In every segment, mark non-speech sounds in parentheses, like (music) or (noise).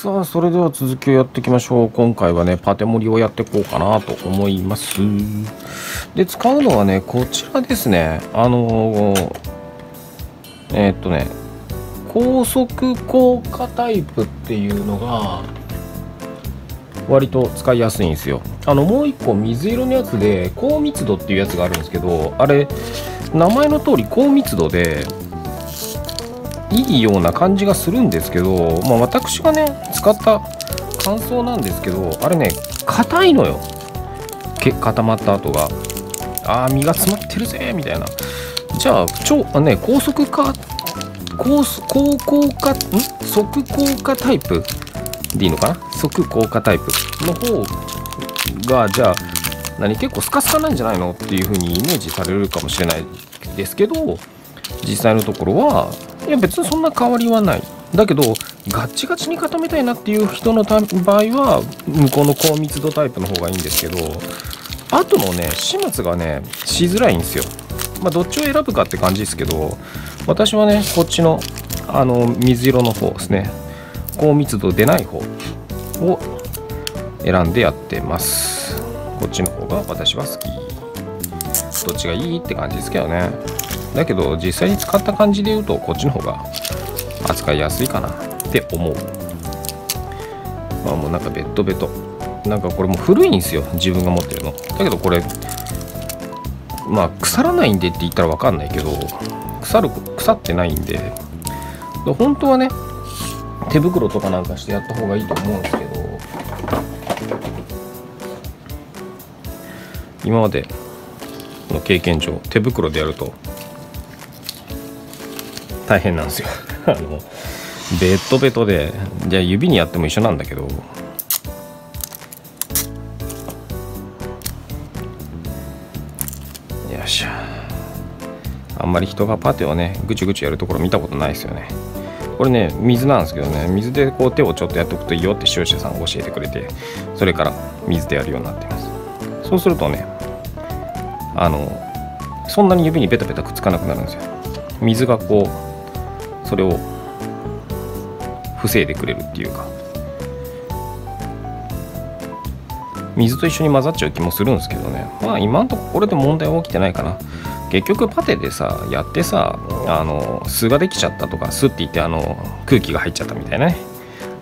さあそれでは続きをやっていきましょう。今回はねパテ盛りをやっていこうかなと思います。で使うのはねこちらですね。あのー、えー、っとね高速効果タイプっていうのが割と使いやすいんですよ。あのもう一個水色のやつで高密度っていうやつがあるんですけどあれ名前の通り高密度でいいような感じがするんですけど、まあ、私がね使った感想なんですけどあれね硬いのよ。固まった後が。あー身が詰まってるぜみたいな。じゃあ超あね高速化高高効果ん？速効果タイプ？でいいのかな？速効果タイプの方がじゃあ何結構スカスカなんじゃないの？っていう風にイメージされるかもしれないですけど実際のところはいや別にそんな変わりはない。だけどガッチガチに固めたいなっていう人の場合は向こうの高密度タイプの方がいいんですけどあとのね始末がねしづらいんですよ。まあどっちを選ぶかって感じですけど私はねこっちのあの水色の方ですね。高密度でない方を選んでやってます。こっちの方が私は好き。どっちがいいって感じですけどね。だけど実際に使った感じで言うとこっちの方が扱いやすいかなって思う。まあもうなんかベッドベトなんかこれも古いんですよ自分が持ってるの。だけどこれまあ腐らないんでって言ったら分かんないけど腐る腐ってないんで本当はね手袋とかなんかしてやった方がいいと思うんですけど今までの経験上手袋でやると大変なんですよ。(laughs) あのベッドベトでじゃあ指にやっても一緒なんだけど。よっしゃ。あんまり人がパテをねぐちぐちやるところ見たことないですよね。これね水なんですけどね。水でこう手をちょっとやっておくといいよって視聴者さんが教えてくれてそれから水でやるようになってます。そうするとねあのそんなに指にベタベタくっつかなくなるんですよ。水がこうそれを防いでくれるっていうか。水と一緒に混ざっちゃう気もするんですけどね。まあ今んとここれで問題は起きてないかな。結局パテでさやってさあの巣ができちゃったとか巣って言ってあの空気が入っちゃったみたいなね。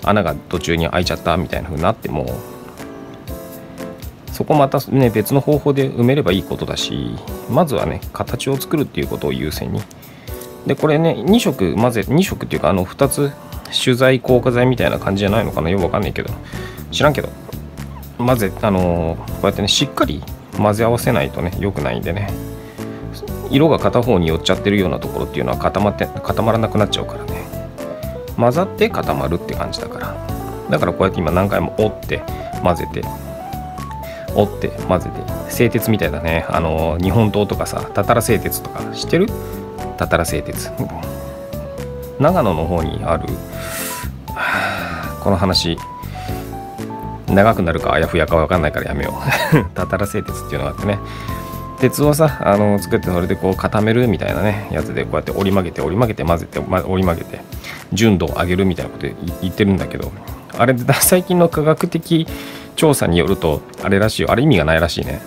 穴が途中に開いちゃったみたいな風になってもそこまたね別の方法で埋めればいいことだしまずはね形を作るっていうことを優先にでこれね2色混ぜ2色っていうかあの2つ取材硬化剤みたいな感じじゃないのかな？よくわかんないけど。知らんけど。混ぜあのこうやってねしっかり混ぜ合わせないとね良くないんでね。色が片方に寄っちゃってるようなところっていうのは固まって固まらなくなっちゃうからね。混ざって固まるって感じだから。だからこうやって今何回も折って混ぜて。折って混ぜて。製鉄みたいだね。あの日本刀とかさたたら製鉄とか知ってる？たたら製鉄長野の方にある (sighs) この話長くなるかあやふやか分かんないからやめよう。(laughs) たたら製鉄っていうのがあってね。鉄をさあの作ってそれでこう固めるみたいなねやつでこうやって折り曲げて折り曲げて混ぜて、ま、折り曲げて純度を上げるみたいなこと言ってるんだけどあれ最近の科学的調査によるとあれらしいよ。あれ意味がないらしいね、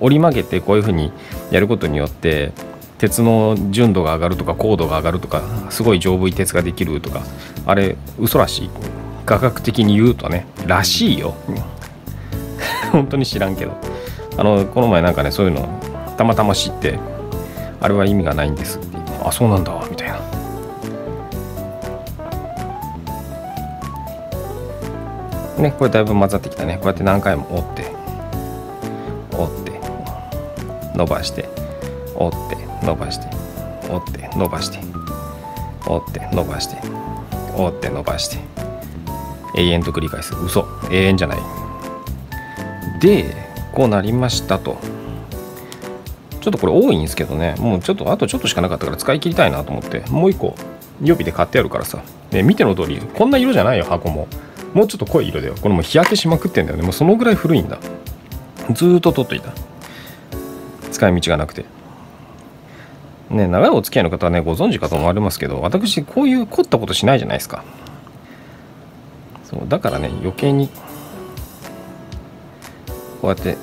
折り曲げてこういうふうにやることによって鉄の純度が上がるとか高度が上がるとかすごい丈夫い鉄ができるとかあれ嘘らしい。科学的に言うとねらしいよ。(laughs) 本当に知らんけど。あのこの前なんかねそういうのたまたま知ってあれは意味がないんですって言って。あそうなんだみたいな。ねこれだいぶ混ざってきたね。こうやって何回も折って折って伸ばして折って。伸ばして折って伸ばして折って伸ばして折って伸ばして。永遠と繰り返す。嘘。永遠じゃない。でこうなりましたと。ちょっとこれ多いんですけどね。もうちょっとあとちょっとしかなかったから使い切りたいなと思って。もう一個予備で買ってあるからさ、ね、見ての通りこんな色じゃないよ箱も。もうちょっと濃い色だよ。これもう日焼けしまくってんだよね。もうそのぐらい古いんだ。ずーっと取っといた。使い道がなくて。ね長いお付き合いの方はねご存知かと思われますけど私こういう凝ったことしないじゃないですか。そうだからね余計にこうやって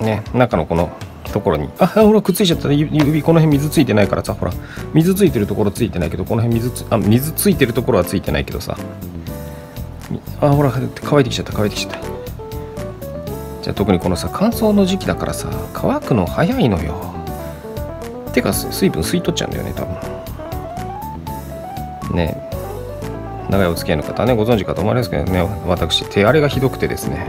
ね中のこのところにあほらくっついちゃった。指この辺水ついてないからさほら。水ついてるところついてないけどこの辺水つあ水ついてるところはついてないけどさ。あほら乾いてきちゃった乾いてきちゃった。じゃあ特にこのさ乾燥の時期だからさ乾くの早いのよ。てか水分吸い取っちゃうんだよね多分。ね長いお付き合いの方はねご存知かと思われますけどね私手荒れがひどくてですね。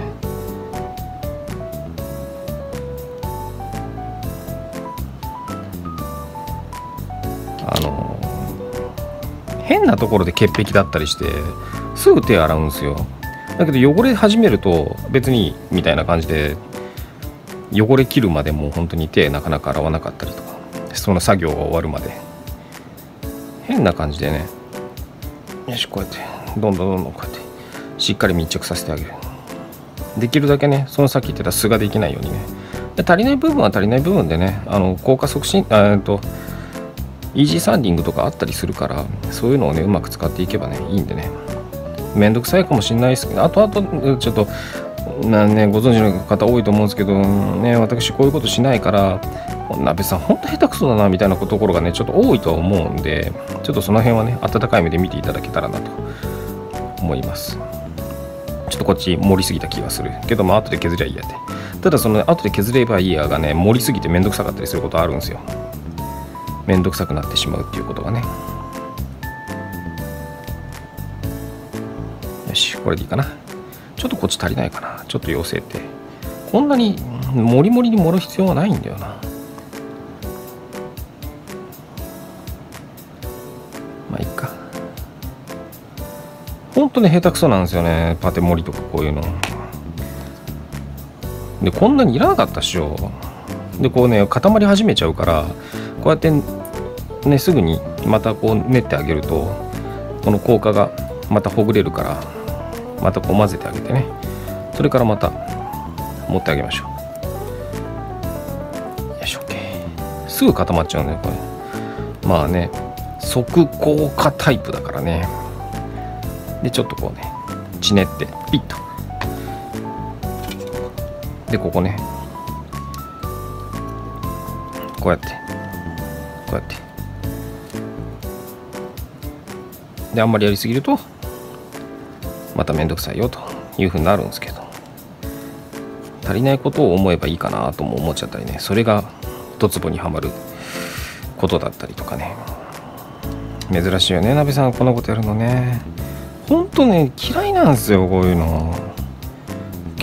あの変なところで潔癖だったりしてすぐ手洗うんですよ。だけど汚れ始めると別にみたいな感じで汚れ切るまでもう本当に手なかなか洗わなかったりとその作業が終わるまで。変な感じでね。よしこうやって。どんどんどんどんこうやって。しっかり密着させてあげる。できるだけねそのさっき言ってた素ができないようにね。で足りない部分は足りない部分でねあの効果促進えっとイージーサンディングとかあったりするからそういうのをねうまく使っていけばねいいんでね。めんどくさいかもしれないですけどあとあとちょっとなねご存知の方多いと思うんですけどね私こういうことしないから鍋さんほんと下手くそだなみたいなところがねちょっと多いと思うんでちょっとその辺はね温かい目で見ていただけたらなと思います。ちょっとこっち盛りすぎた気がする。けどまあ後で削りゃいいやって。ただその後で削ればいいやがね盛りすぎてめんどくさかったりすることあるんですよ。めんどくさくなってしまうっていうことがね。よしこれでいいかな。ちょっとこっち足りないかな。ちょっと妖精って。こんなにモリモリに盛る必要はないんだよな。ほんとね下手くそなんですよね。パテ盛りとかこういうの。でこんなにいらなかったっしょ。でこうね固まり始めちゃうからこうやってねすぐにまたこう練ってあげるとこの効果がまたほぐれるからまたこう混ぜてあげてね。それからまた持ってあげましょう。よいしょ。OK すぐ固まっちゃうんだよこれ。まあね即効果タイプだからね。でちょっとこうねちねってピッと。でここね。こうやって。こうやって。であんまりやりすぎるとまためんどくさいよというふうになるんですけど。足りないことを思えばいいかなとも思っちゃったりねそれがドツボにはまることだったりとかね。珍しいよね鍋さんこんなことやるのね。ほんとね嫌いなんですよこういうの。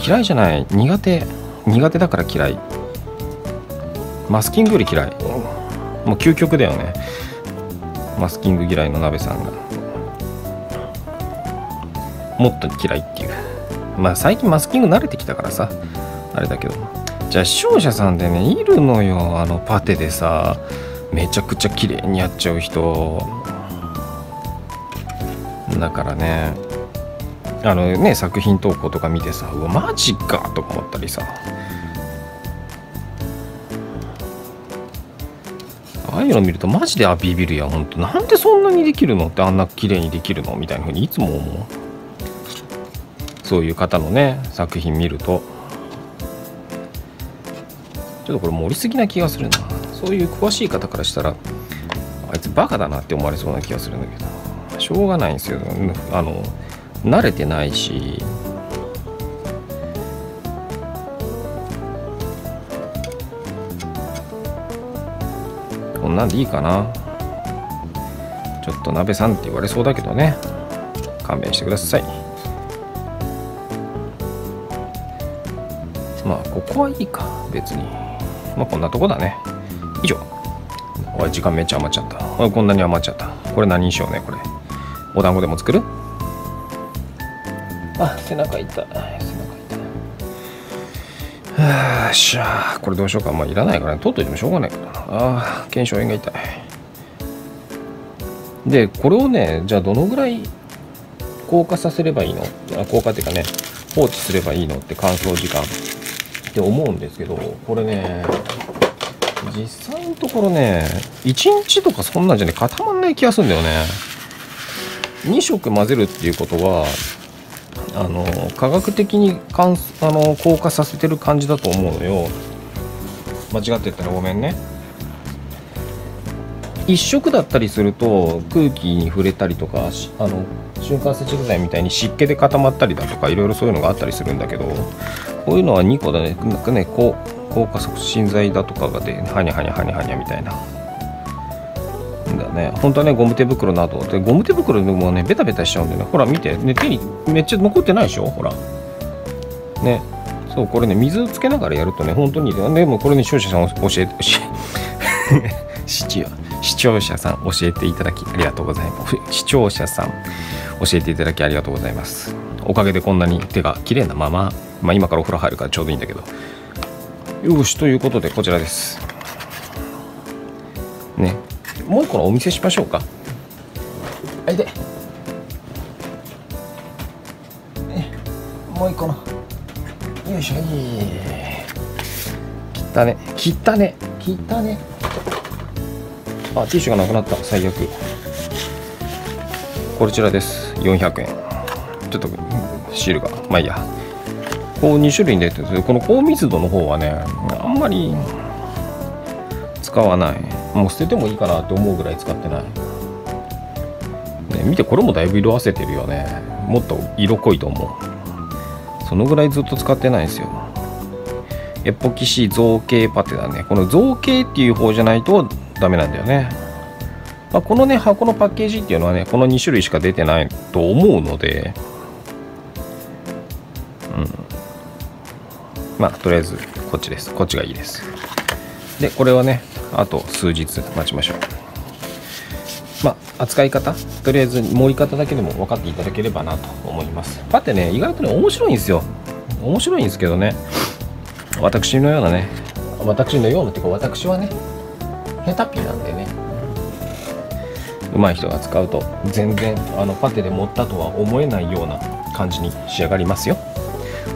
嫌いじゃない。苦手。苦手だから嫌い。マスキングより嫌い。もう究極だよね。マスキング嫌いの鍋さんが。もっと嫌いっていう。まあ最近マスキング慣れてきたからさ。あれだけど。じゃあ視聴者さんでねいるのよあのパテでさ。めちゃくちゃ綺麗にやっちゃう人。だからね。あのね作品投稿とか見てさうわマジかとか思ったりさ。ああいうの見るとマジであビビるやほんとなんでそんなにできるの？ってあんな綺麗にできるの？みたいな風にいつも思う。そういう方のね作品見ると。ちょっとこれ盛りすぎな気がするな。そういう詳しい方からしたらあいつバカだなって思われそうな気がするんだけど。ょうがないんですよ。あの慣れてないし。こんなんでいいかな。ちょっと鍋さんって言われそうだけどね。勘弁してください。まあここはいいか。別に。まあこんなとこだね。以上。おい時間めっちゃ余っちゃった。こんなに余っちゃった。これ何にしようねこれ。お団子でも作る？あ背中痛い。背中痛い。はあしゃあ。これどうしようか。まあいらないからね。取っといてもしょうがないからな。あ腱鞘炎が痛い。でこれをねじゃあどのぐらい硬化させればいいの？硬化っていうかね放置すればいいの？って乾燥時間。って思うんですけどこれね実際のところね1日とかそんなんじゃね固まんない気がするんだよね2色混ぜるっていうことはあの科学的にかんあの硬化させてる感じだと思うのよ。間違ってったらごめんね。一色だったりすると空気に触れたりとかあの瞬間接着剤みたいに湿気で固まったりだとかいろいろそういうのがあったりするんだけどこういうのは2個だね。なんかねこう硬化促進剤だとかがでハニャハニャハニャハニャみたいな。ね。本当はねゴム手袋など。でゴム手袋でもねベタベタしちゃうんだよね。ほら見て、ね、手にめっちゃ残ってないでしょ？ほら。ね。そうこれね水つけながらやるとね本当にでもこれね視聴者さん教えて (laughs) 視聴視聴者さん教えていただきありがとうございます。視聴者さん教えていただきありがとうございます。おかげでこんなに手が綺麗なまままあ今からお風呂入るからちょうどいいんだけど。よしということでこちらです。ね。もう一個のお見せしましょうか。はいで。もう一個の。よいしょ。い。切ったね。切ったね。切ったね。あティッシュがなくなった。最悪。こちらです。400円。ちょっとシールが。まあいいや。こう2種類に出てる。この高密度の方はねあんまり使わないもう捨ててもいいかなって思うぐらい使ってない、ね、見てこれもだいぶ色あせてるよね。もっと色濃いと思う。そのぐらいずっと使ってないんですよ。エポキシ造形パテだね。この造形っていう方じゃないとダメなんだよね、まあ、このね箱のパッケージっていうのはねこの2種類しか出てないと思うので。うん。まあとりあえずこっちです。こっちがいいです。でこれはねあと数日待ちましょう。まあ扱い方？とりあえず盛り方だけでも分かっていただければなと思います。パテね意外とね面白いんですよ。面白いんですけどね。私のようなね私のようなっていうか私はねヘタピなんでね。上手い人が使うと全然あのパテで持ったとは思えないような感じに仕上がりますよ。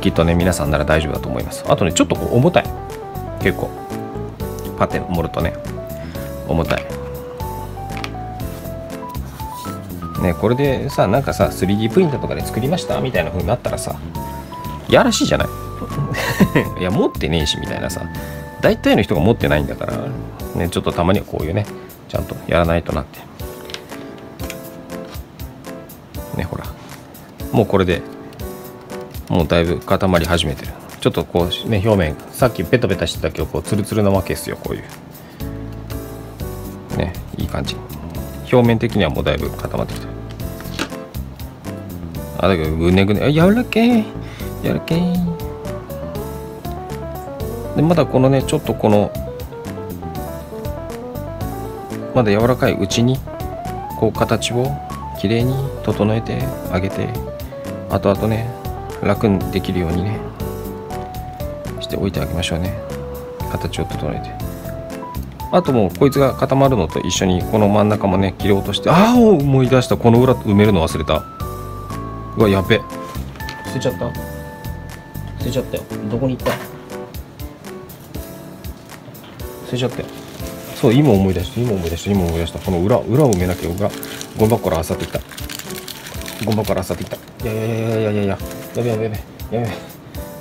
きっとね皆さんなら大丈夫だと思います。あとねちょっとこう重たい。結構。パテ盛るとね重たい。ねこれでさなんかさ 3D プリンターとかで作りました？みたいな風になったらさやらしいじゃない？(laughs) いや持ってねえしみたいなさ。大体の人が持ってないんだからねちょっとたまにはこういうねちゃんとやらないとなって。ねほら。もうこれでもうだいぶ固まり始めてる。ちょっとこうね表面さっきペタペタしてたけどこうツルツルなわけですよこういう。ねいい感じ。表面的にはもうだいぶ固まってきた。あだけどぐねぐねあやわらけやらけでまだこのねちょっとこのまだ柔らかいうちにこう形をきれいに整えてあげて後々ね楽にできるようにねしておいてあげましょうね形を整えてあともうこいつが固まるのと一緒にこの真ん中もね切り落としてああ思い出したこの裏埋めるの忘れたうわやべ捨てちゃった捨てちゃったよどこに行った捨てちゃったよそう今思い出した今思い出した今思い出したこの裏裏を埋めなきゃ裏ゴン箱からあさってきたゴン箱からあさってきたいやいやいやいやいやいややべやべやべや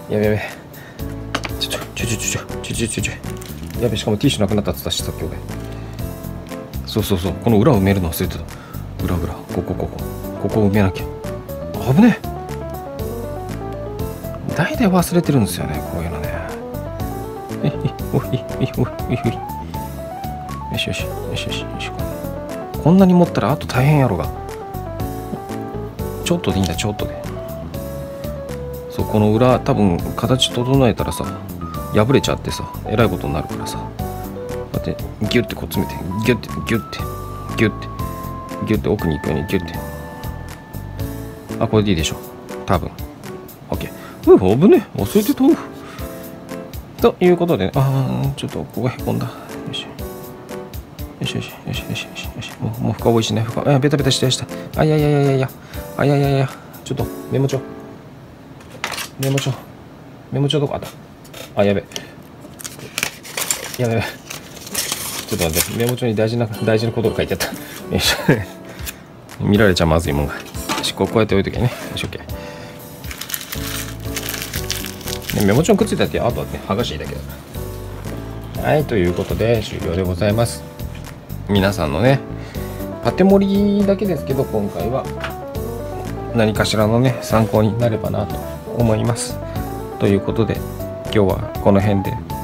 べやべやべょちょちょちょちょちょちょ。やべしかもティッシュなくなったっつったしさっき俺。そうそうそう。この裏を埋めるの忘れてた。裏裏。ここここ。ここを埋めなきゃ。危ねえ。大体忘れてるんですよねこういうのね。おいおいおいおいよしよしよしよしよしこんなに持ったらあと大変やろが。ちょっとでいいんだちょっとで。そうこの裏多分形整えたらさ破れちゃってさえらいことになるからさこうやってギュッてこう詰めてギュッてギュッてギュッてギュッて奥に行くようにギュッて。あこれでいいでしょ多分。OK うわ危ねえ。忘れてたということで、ああちょっとここへこんだ。よし。よしよしよしよしよしよし。もうもう深追いしない深あベタベタしてしたあいやいやいやいやいや。あいやいやいや。ちょっとメモ帳。メモ帳。メモ帳どこ？あった。あやべ。やべやべ。ちょっと待って。メモ帳に大事な大事なことが書いてあった。よいしょ。見られちゃまずいもんが。しこうやって置いとけね。よし OK ね、もちろんくっついたってあとはね剥がしていいだけだ。はいということで終了でございます。皆さんのねパテ盛りだけですけど今回は何かしらのね参考になればなと思います。ということで今日はこの辺で。